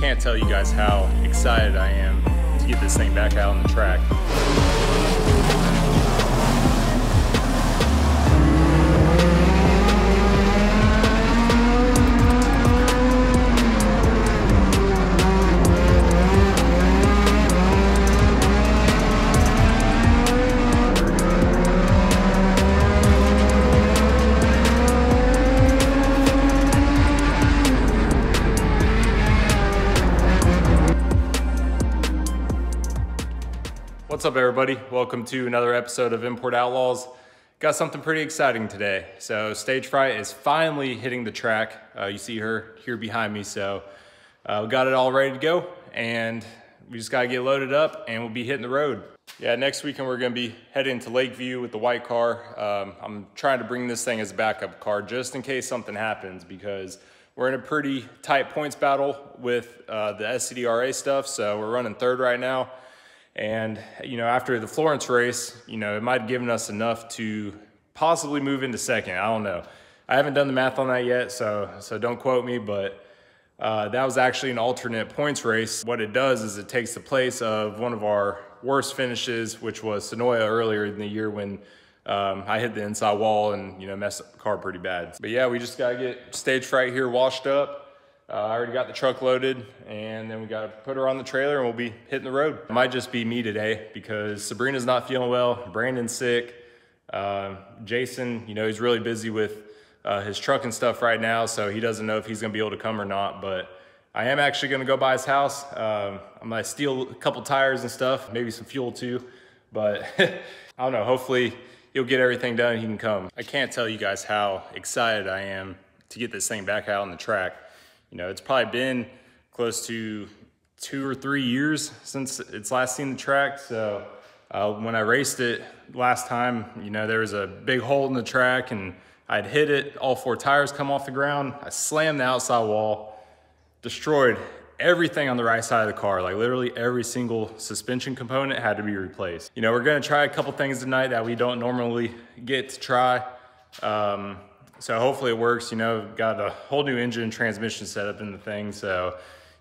can't tell you guys how excited I am to get this thing back out on the track. What's up, everybody? Welcome to another episode of Import Outlaws. Got something pretty exciting today. So, Stage Fright is finally hitting the track. Uh, you see her here behind me. So, uh, we got it all ready to go, and we just got to get loaded up, and we'll be hitting the road. Yeah, next weekend we're going to be heading to Lakeview with the white car. Um, I'm trying to bring this thing as a backup car just in case something happens because we're in a pretty tight points battle with uh, the SCDRA stuff. So, we're running third right now. And, you know, after the Florence race, you know, it might have given us enough to possibly move into second. I don't know. I haven't done the math on that yet, so, so don't quote me, but uh, that was actually an alternate points race. What it does is it takes the place of one of our worst finishes, which was Senoia earlier in the year when um, I hit the inside wall and, you know, messed up the car pretty bad. But yeah, we just got to get stage fright here washed up uh, I already got the truck loaded and then we got to put her on the trailer and we'll be hitting the road. It might just be me today because Sabrina's not feeling well, Brandon's sick. Uh, Jason, you know, he's really busy with uh, his truck and stuff right now, so he doesn't know if he's gonna be able to come or not, but I am actually gonna go by his house. Um, I'm gonna steal a couple tires and stuff, maybe some fuel too, but I don't know, hopefully he'll get everything done and he can come. I can't tell you guys how excited I am to get this thing back out on the track. You know, it's probably been close to two or three years since it's last seen the track. So uh, when I raced it last time, you know, there was a big hole in the track and I'd hit it, all four tires come off the ground. I slammed the outside wall, destroyed everything on the right side of the car. Like literally every single suspension component had to be replaced. You know, we're gonna try a couple things tonight that we don't normally get to try. Um, so hopefully it works, you know, got a whole new engine transmission setup in the thing. So,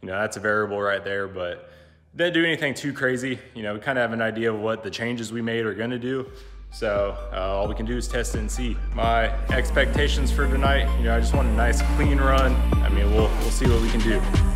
you know, that's a variable right there, but didn't do anything too crazy. You know, we kind of have an idea of what the changes we made are gonna do. So uh, all we can do is test it and see. My expectations for tonight, you know, I just want a nice clean run. I mean, we'll, we'll see what we can do.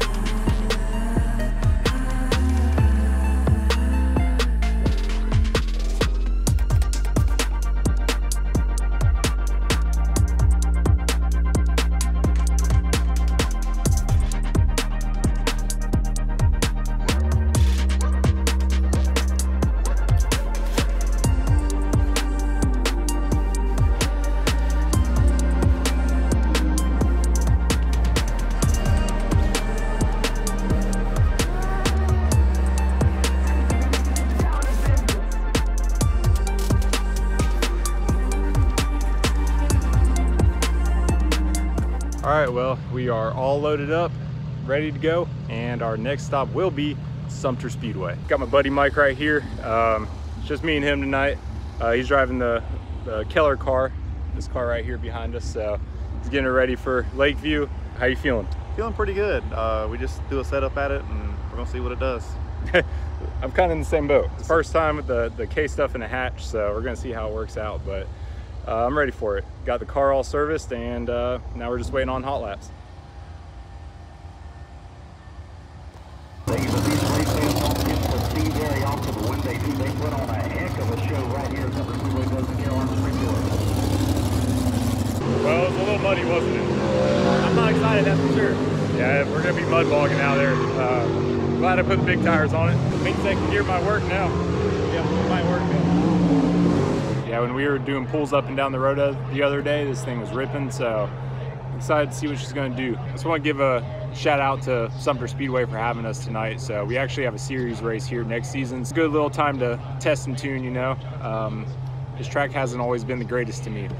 Right, well, we are all loaded up, ready to go, and our next stop will be Sumter Speedway. Got my buddy Mike right here. Um, it's just me and him tonight. Uh, he's driving the, the, Keller car, this car right here behind us, so he's getting it ready for Lakeview. How you feeling? Feeling pretty good. Uh, we just do a setup at it, and we're gonna see what it does. I'm kind of in the same boat. It's first time with the, the K stuff in a hatch, so we're gonna see how it works out, but uh, I'm ready for it. Got the car all serviced and uh, now we're just waiting on hot laps. Ladies and these race fans don't get to see very often, but when they do, they put on a heck of a show right here at Sumter Speedway does the Carolina Spring Well, it was a little muddy, wasn't it? I'm not excited, that's for sure. Yeah, we're gonna be mud bogging out there. Uh, glad I put the big tires on it. Means second gear might work now. Yeah, it might work. Yeah. Yeah, when we were doing pulls up and down the road the other day, this thing was ripping, so excited to see what she's gonna do. I just wanna give a shout out to Sumter Speedway for having us tonight. So we actually have a series race here next season. It's a good little time to test and tune, you know. Um, this track hasn't always been the greatest to me.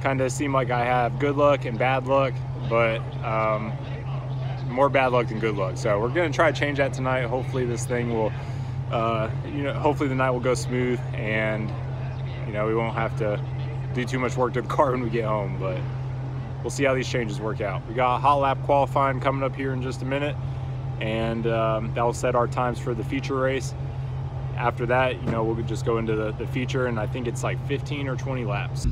Kind of seemed like I have good luck and bad luck, but um, more bad luck than good luck. So we're gonna try to change that tonight. Hopefully this thing will, uh, you know, hopefully the night will go smooth and you know, we won't have to do too much work to the car when we get home, but we'll see how these changes work out. We got a hot lap qualifying coming up here in just a minute, and um, that will set our times for the feature race. After that, you know, we'll just go into the, the feature, and I think it's like 15 or 20 laps.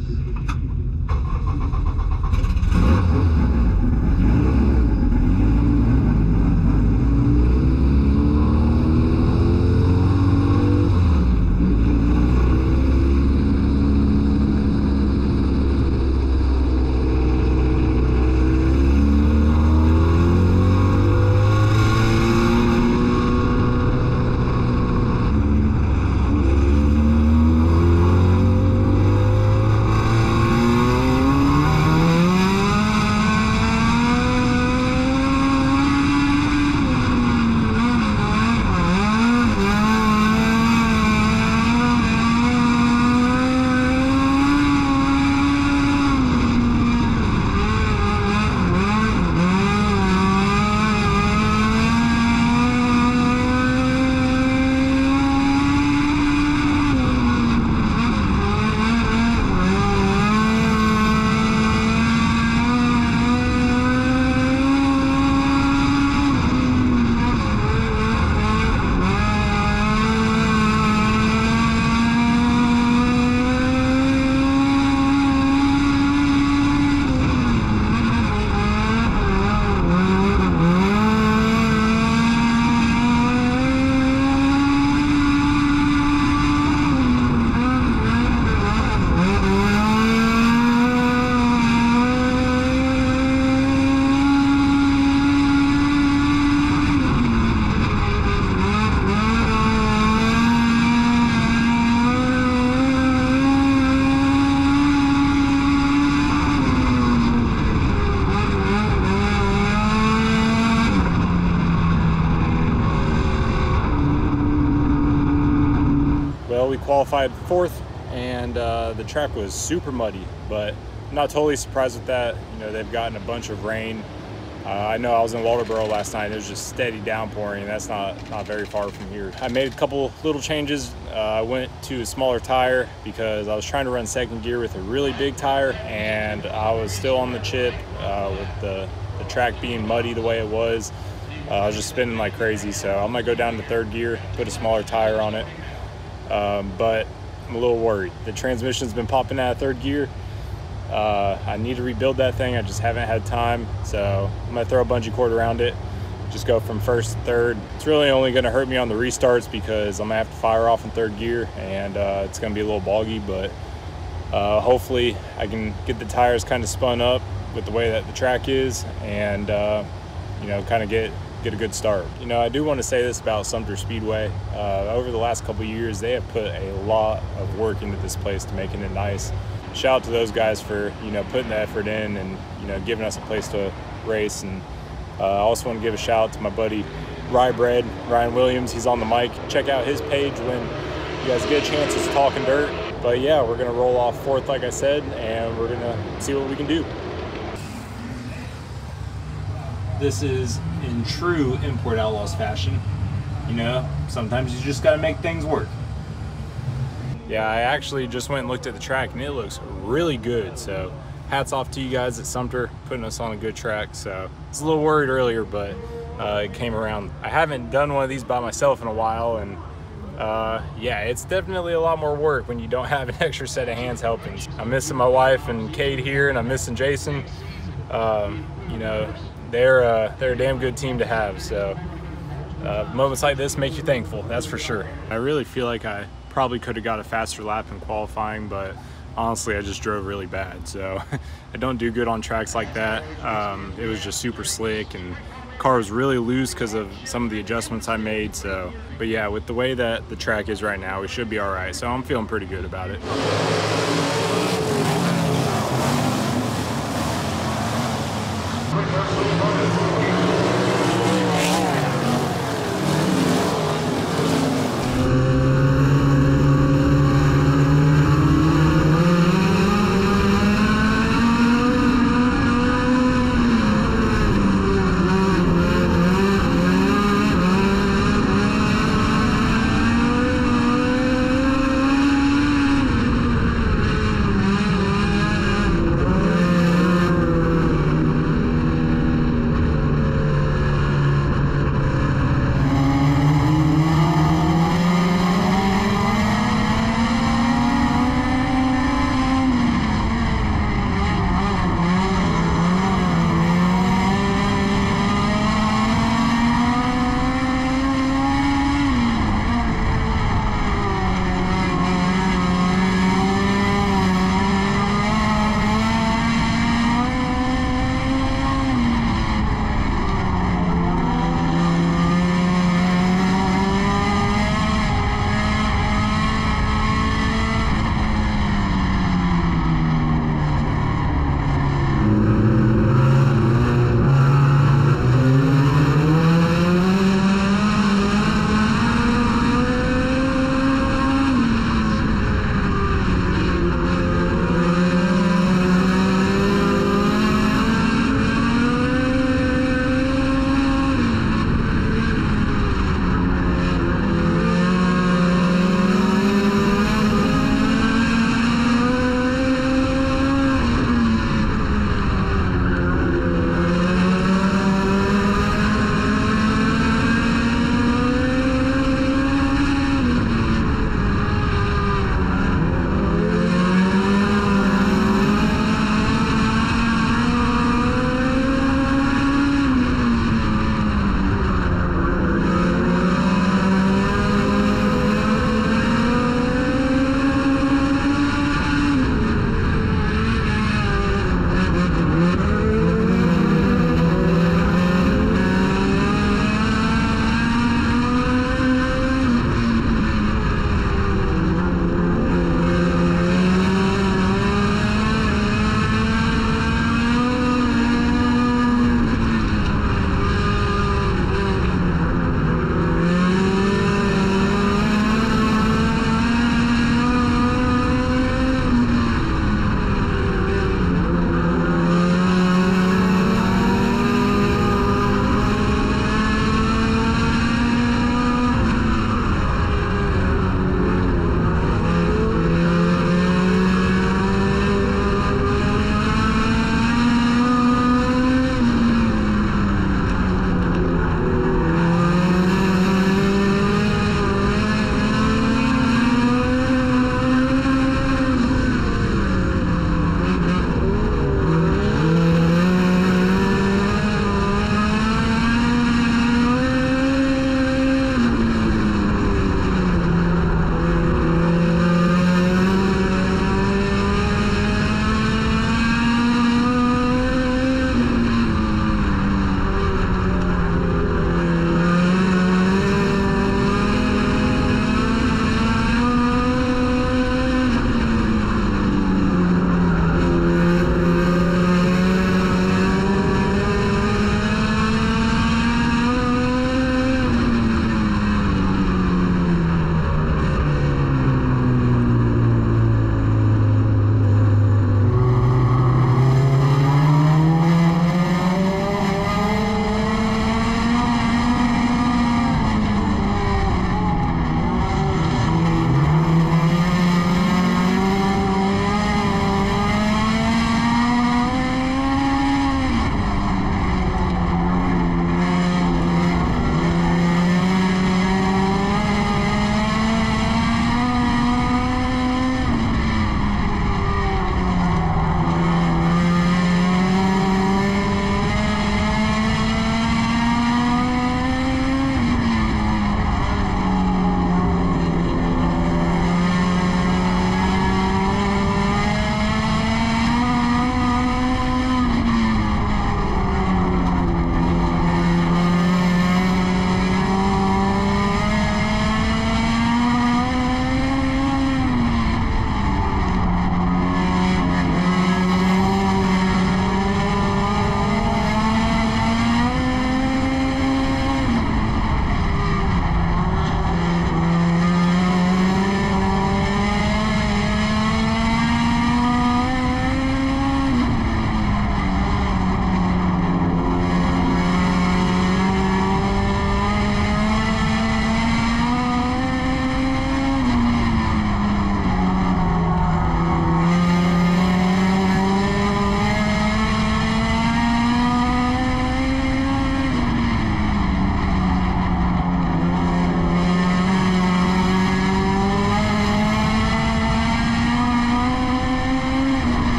Qualified fourth, and uh, the track was super muddy, but I'm not totally surprised with that. You know, they've gotten a bunch of rain. Uh, I know I was in Walterboro last night. It was just steady downpouring, and that's not not very far from here. I made a couple little changes. Uh, I went to a smaller tire because I was trying to run second gear with a really big tire, and I was still on the chip uh, with the, the track being muddy the way it was. Uh, I was just spinning like crazy, so I'm gonna go down to third gear, put a smaller tire on it. Um, but I'm a little worried. The transmission's been popping out of third gear. Uh, I need to rebuild that thing. I just haven't had time. So I'm gonna throw a bungee cord around it. Just go from first to third. It's really only gonna hurt me on the restarts because I'm gonna have to fire off in third gear and uh, it's gonna be a little boggy, but uh, hopefully I can get the tires kind of spun up with the way that the track is and uh, you know, kind of get get a good start. You know, I do want to say this about Sumter Speedway. Uh, over the last couple years, they have put a lot of work into this place to making it nice. Shout out to those guys for you know putting the effort in and you know giving us a place to race. And uh, I also want to give a shout out to my buddy Rye Bread, Ryan Williams. He's on the mic. Check out his page when you guys get a chance. It's talking dirt. But yeah, we're gonna roll off fourth, like I said, and we're gonna see what we can do. This is in true Import Outlaws fashion. You know, sometimes you just gotta make things work. Yeah, I actually just went and looked at the track and it looks really good. So hats off to you guys at Sumter putting us on a good track. So I was a little worried earlier, but uh, it came around. I haven't done one of these by myself in a while and uh, yeah, it's definitely a lot more work when you don't have an extra set of hands helping. I'm missing my wife and Kate here and I'm missing Jason. Um, you know, they're, uh, they're a damn good team to have. So uh, moments like this make you thankful, that's for sure. I really feel like I probably could have got a faster lap in qualifying, but honestly, I just drove really bad. So I don't do good on tracks like that. Um, it was just super slick and car was really loose because of some of the adjustments I made. So, but yeah, with the way that the track is right now, we should be all right. So I'm feeling pretty good about it.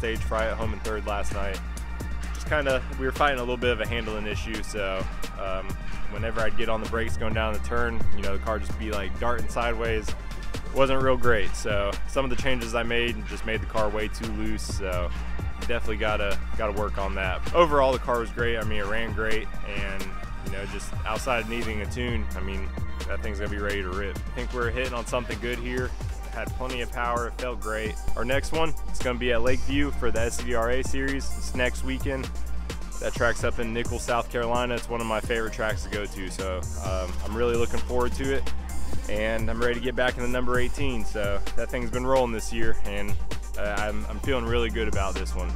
Stage fright at home in third last night. Just kind of, we were fighting a little bit of a handling issue, so um, whenever I'd get on the brakes going down the turn, you know, the car just be like darting sideways. Wasn't real great. So some of the changes I made just made the car way too loose. So definitely gotta gotta work on that. Overall, the car was great. I mean, it ran great, and you know, just outside of needing a tune, I mean, that thing's gonna be ready to rip. I think we're hitting on something good here. Had plenty of power, it felt great. Our next one is gonna be at Lakeview for the SCDRA series. It's next weekend. That track's up in Nichols, South Carolina. It's one of my favorite tracks to go to, so um, I'm really looking forward to it. And I'm ready to get back in the number 18. So that thing's been rolling this year, and uh, I'm, I'm feeling really good about this one.